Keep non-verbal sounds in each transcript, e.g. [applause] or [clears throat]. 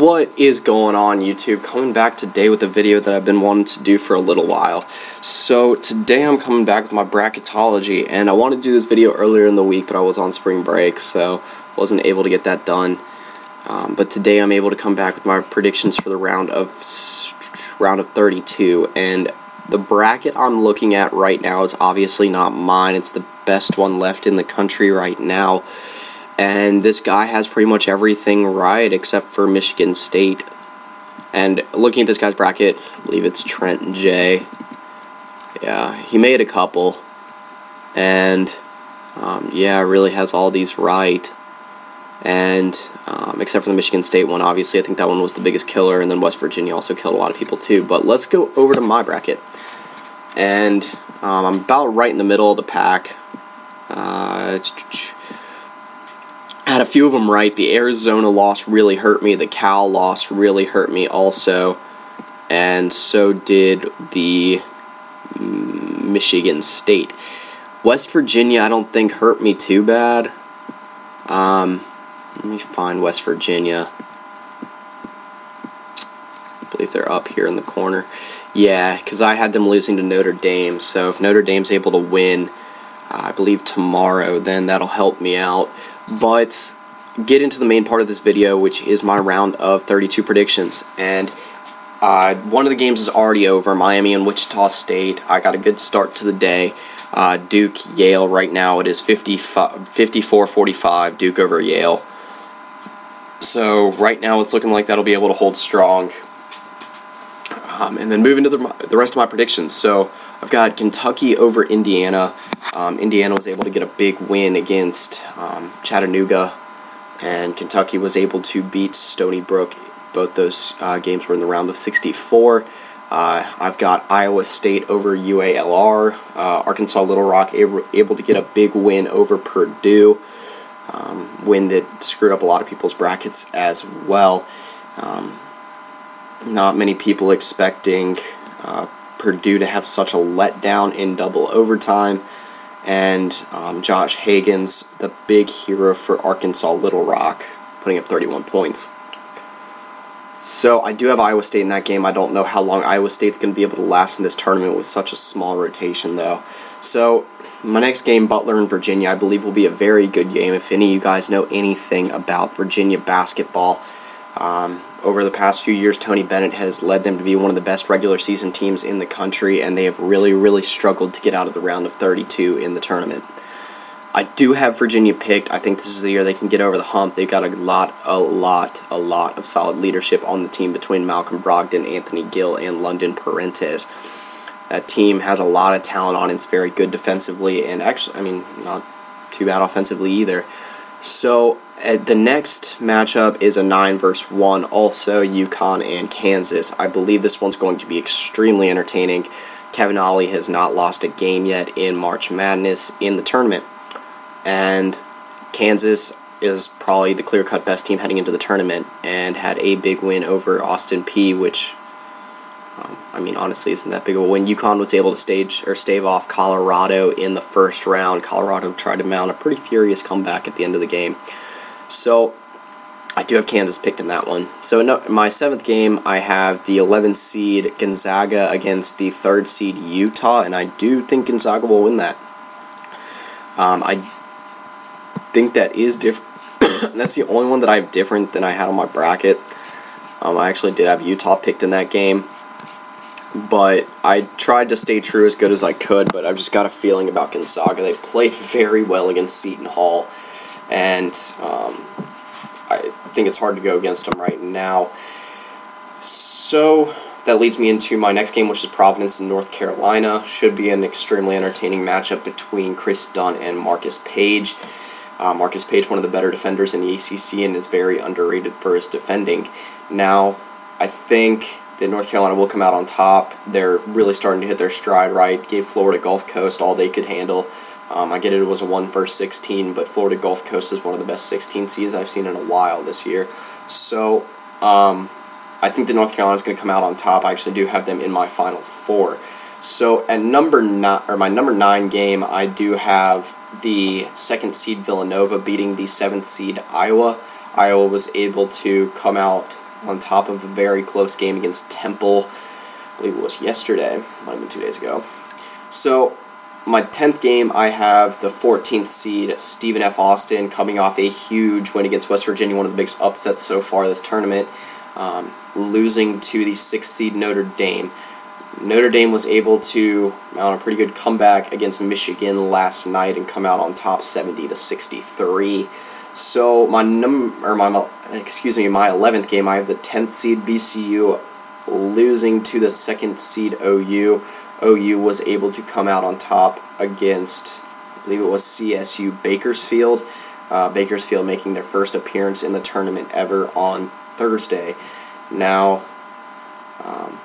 What is going on YouTube? Coming back today with a video that I've been wanting to do for a little while. So today I'm coming back with my bracketology and I wanted to do this video earlier in the week but I was on spring break so wasn't able to get that done. Um, but today I'm able to come back with my predictions for the round of round of 32 and the bracket I'm looking at right now is obviously not mine. It's the best one left in the country right now and this guy has pretty much everything right except for Michigan State. And looking at this guy's bracket, I believe it's Trent J. Yeah, he made a couple, and um, yeah, really has all these right. And um, except for the Michigan State one, obviously, I think that one was the biggest killer, and then West Virginia also killed a lot of people too. But let's go over to my bracket, and um, I'm about right in the middle of the pack. Uh, had a few of them right. The Arizona loss really hurt me. The Cal loss really hurt me also. And so did the Michigan State. West Virginia, I don't think hurt me too bad. Um, let me find West Virginia. I believe they're up here in the corner. Yeah, because I had them losing to Notre Dame. So if Notre Dame's able to win, I believe tomorrow, then that'll help me out. But get into the main part of this video, which is my round of 32 predictions. And uh, one of the games is already over, Miami and Wichita State. I got a good start to the day. Uh, Duke, Yale, right now it is 54-45, Duke over Yale. So right now it's looking like that'll be able to hold strong. Um, and then moving to the, the rest of my predictions. So I've got Kentucky over Indiana. Um, Indiana was able to get a big win against um, Chattanooga, and Kentucky was able to beat Stony Brook. Both those uh, games were in the round of 64. Uh, I've got Iowa State over UALR, uh, Arkansas Little Rock able, able to get a big win over Purdue, um, win that screwed up a lot of people's brackets as well. Um, not many people expecting uh, Purdue to have such a letdown in double overtime and um, Josh Hagins, the big hero for Arkansas Little Rock, putting up 31 points. So I do have Iowa State in that game. I don't know how long Iowa State's going to be able to last in this tournament with such a small rotation, though. So my next game, Butler and Virginia, I believe will be a very good game. If any of you guys know anything about Virginia basketball, um, over the past few years, Tony Bennett has led them to be one of the best regular season teams in the country, and they have really, really struggled to get out of the round of 32 in the tournament. I do have Virginia picked. I think this is the year they can get over the hump. They've got a lot, a lot, a lot of solid leadership on the team between Malcolm Brogdon, Anthony Gill, and London Perrantes. That team has a lot of talent on it. It's very good defensively, and actually, I mean, not too bad offensively either. So the next matchup is a 9 versus 1, also UConn and Kansas. I believe this one's going to be extremely entertaining. Kevin Ollie has not lost a game yet in March Madness in the tournament. And Kansas is probably the clear cut best team heading into the tournament and had a big win over Austin Peay, which um, I mean, honestly, isn't that big of a win. UConn was able to stage or stave off Colorado in the first round. Colorado tried to mount a pretty furious comeback at the end of the game. So I do have Kansas picked in that one. So in my seventh game, I have the 11th seed Gonzaga against the third seed Utah, and I do think Gonzaga will win that. Um, I think that is different. [coughs] that's the only one that I have different than I had on my bracket. Um, I actually did have Utah picked in that game but I tried to stay true as good as I could, but I've just got a feeling about Gonzaga. They played very well against Seton Hall, and um, I think it's hard to go against them right now. So that leads me into my next game, which is Providence in North Carolina. Should be an extremely entertaining matchup between Kris Dunn and Marcus Paige. Uh, Marcus Paige, one of the better defenders in the ACC, and is very underrated for his defending. Now, I think that North Carolina will come out on top. They're really starting to hit their stride right. Gave Florida Gulf Coast all they could handle. Um, I get it, it was a 1 versus 16, but Florida Gulf Coast is one of the best 16 seeds I've seen in a while this year. So um, I think that North Carolina is going to come out on top. I actually do have them in my final four. So at number nine, or my number nine game, I do have the second seed Villanova beating the seventh seed Iowa. Iowa was able to come out on top of a very close game against Temple. I believe it was yesterday, might have been two days ago. So, my 10th game, I have the 14th seed, Stephen F. Austin, coming off a huge win against West Virginia, one of the biggest upsets so far this tournament, um, losing to the 6th seed Notre Dame. Notre Dame was able to mount a pretty good comeback against Michigan last night and come out on top 70 to 63. So my num or my excuse me my 11th game I have the 10th seed VCU losing to the second seed OU. OU was able to come out on top against I believe it was CSU Bakersfield. Uh, Bakersfield making their first appearance in the tournament ever on Thursday. Now, um,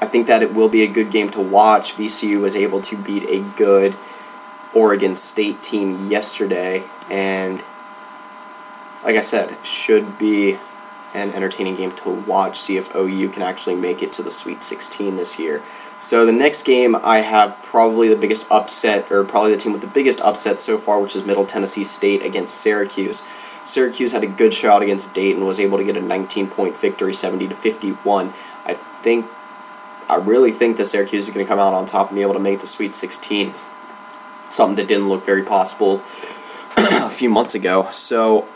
I think that it will be a good game to watch. VCU was able to beat a good Oregon State team yesterday, and like I said, should be an entertaining game to watch. See if OU can actually make it to the Sweet 16 this year. So the next game, I have probably the biggest upset, or probably the team with the biggest upset so far, which is Middle Tennessee State against Syracuse. Syracuse had a good shot against Dayton, was able to get a 19-point victory, 70 to 51. I think, I really think that Syracuse is going to come out on top and be able to make the Sweet 16. Something that didn't look very possible [clears throat] a few months ago. So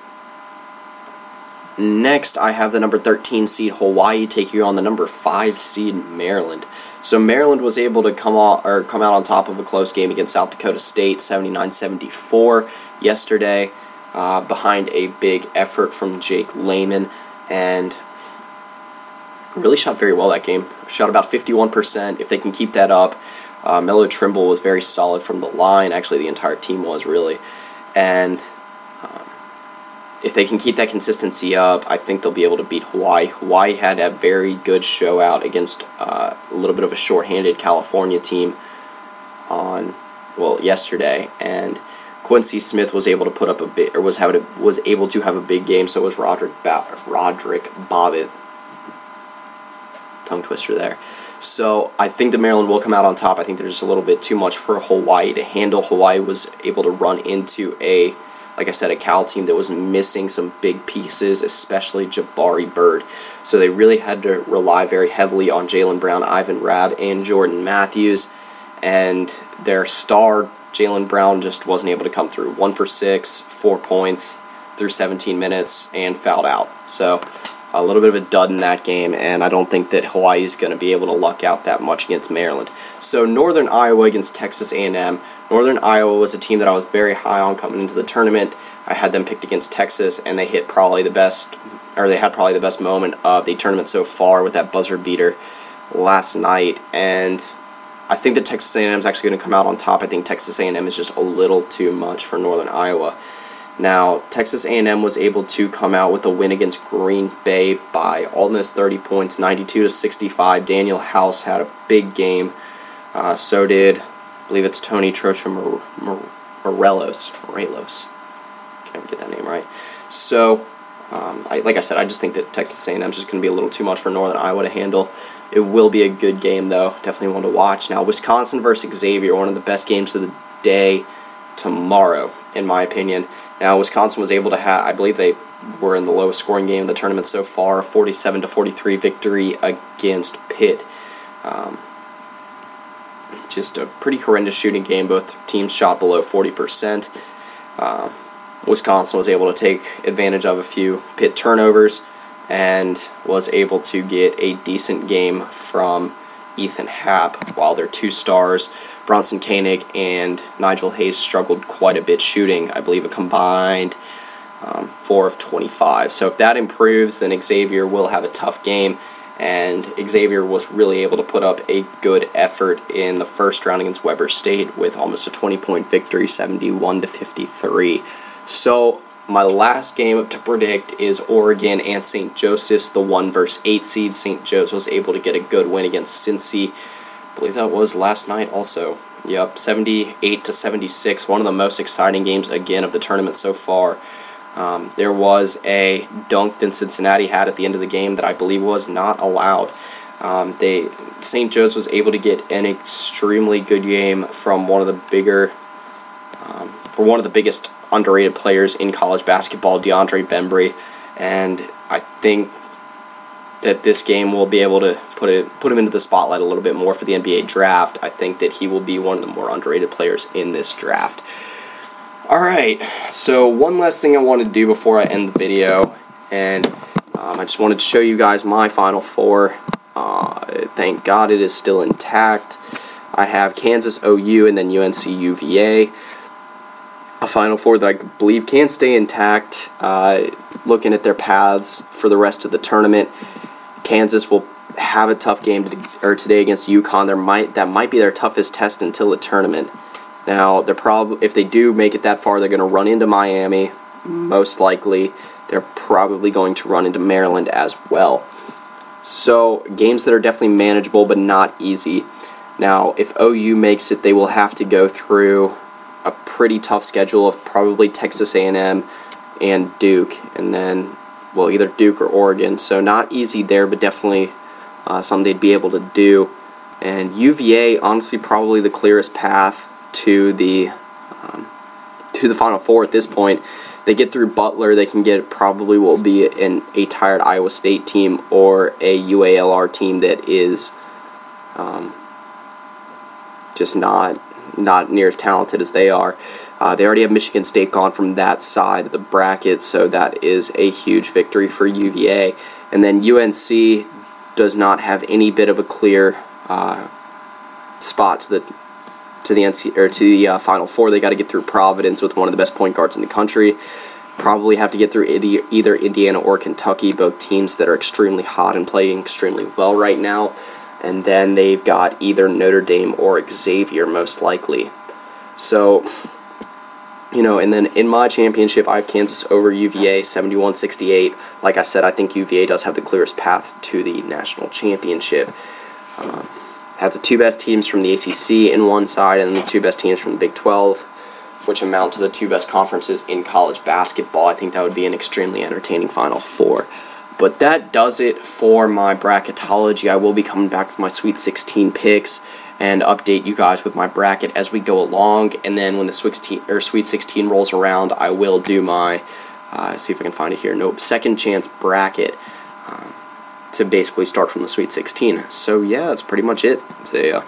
Next, I have the number 13 seed Hawaii take you on the number 5 seed Maryland. So Maryland was able to come out or come out on top of a close game against South Dakota State 79-74 yesterday uh, behind a big effort from Jake Layman and really shot very well that game. Shot about 51%. If they can keep that up, uh, Melo Trimble was very solid from the line. Actually, the entire team was really. And if they can keep that consistency up, I think they'll be able to beat Hawaii. Hawaii had a very good show out against uh, a little bit of a shorthanded California team on well yesterday, and Quincy Smith was able to put up a bit or was having a, was able to have a big game. So it was Roderick ba- Roderick Bobbitt. Tongue twister there. So I think the Maryland will come out on top. I think there's just a little bit too much for Hawaii to handle. Hawaii was able to run into a like I said, a Cal team that was missing some big pieces, especially Jabari Bird. So they really had to rely very heavily on Jaylen Brown, Ivan Rabb, and Jordan Mathews. And their star, Jaylen Brown, just wasn't able to come through. One for six, four points through 17 minutes, and fouled out. So a little bit of a dud in that game, and I don't think that Hawaii is going to be able to luck out that much against Maryland. So Northern Iowa against Texas A&M. Northern Iowa was a team that I was very high on coming into the tournament. I had them picked against Texas, and they hit probably the best, or they had probably the best moment of the tournament so far with that buzzer beater last night, and I think that Texas A&M is actually going to come out on top. I think Texas A&M is just a little too much for Northern Iowa. Now, Texas A&M was able to come out with a win against Green Bay by almost 30 points, 92 to 65. Danuel House had a big game. Uh, so did, I believe it's Tony Trocha Morelos. Morelos. Can't get that name right. So, um, I, like I said, I just think that Texas A&M is just going to be a little too much for Northern Iowa to handle. It will be a good game, though. Definitely one to watch. Now, Wisconsin versus Xavier, one of the best games of the day tomorrow, in my opinion. Now, Wisconsin was able to have, I believe they were in the lowest scoring game of the tournament so far, 47 to 43 victory against Pitt. Um, just a pretty horrendous shooting game. Both teams shot below 40%. Uh, Wisconsin was able to take advantage of a few Pitt turnovers and was able to get a decent game from Ethan Happ, while their two stars, Bronson Koenig and Nigel Hayes, struggled quite a bit shooting. I believe a combined um, 4 of 25. So if that improves, then Xavier will have a tough game. And Xavier was really able to put up a good effort in the first round against Weber State with almost a 20 point victory, 71 to 53. So my last game to predict is Oregon and St. Joseph's, the 1 versus 8 seed. St. Joe's was able to get a good win against Cincy. I believe that was last night also. Yep, 78 to 76. One of the most exciting games again of the tournament so far. Um, there was a dunk that Cincinnati had at the end of the game that I believe was not allowed. Um, they St. Joe's was able to get an extremely good game from one of the bigger, um, for one of the biggest underrated players in college basketball, DeAndre Bembry, and I think that this game will be able to put it put him into the spotlight a little bit more for the NBA draft. I think that he will be one of the more underrated players in this draft. All right, so one last thing I want to do before I end the video, and um, I just wanted to show you guys my Final Four. Uh, thank God it is still intact. I have Kansas OU and then UNC UVA. A Final Four that I believe can stay intact. Uh, looking at their paths for the rest of the tournament, Kansas will have a tough game to, or today against UConn. There might that might be their toughest test until the tournament. Now they're probably if they do make it that far, they're going to run into Miami. Most likely, they're probably going to run into Maryland as well. So games that are definitely manageable but not easy. Now, if OU makes it, they will have to go through a pretty tough schedule of probably Texas A&M and Duke, and then well either Duke or Oregon. So not easy there, but definitely uh, something they'd be able to do. And UVA, honestly, probably the clearest path to the um, to the Final Four at this point. They get through Butler, they can get probably will be an a tired Iowa State team or a UALR team that is um, just not not near as talented as they are. Uh, they already have Michigan State gone from that side of the bracket, so that is a huge victory for UVA. And then UNC does not have any bit of a clear uh, spot to the to the NC or to the uh, Final Four. They got to get through Providence with one of the best point guards in the country. Probably have to get through either Indiana or Kentucky, both teams that are extremely hot and playing extremely well right now. And then they've got either Notre Dame or Xavier, most likely. So, you know, and then in my championship, I have Kansas over UVA 71 68. Like I said, I think UVA does have the clearest path to the national championship. Um, have the two best teams from the ACC in one side and the two best teams from the Big 12, which amount to the two best conferences in college basketball. I think that would be an extremely entertaining Final Four. But that does it for my bracketology. I will be coming back with my Sweet 16 picks and update you guys with my bracket as we go along. And then when the Sweet 16, or Sweet 16 rolls around, I will do my, uh, see if I can find it here, nope, second chance bracket. Uh, to basically start from the Sweet 16. So yeah, that's pretty much it. So yeah.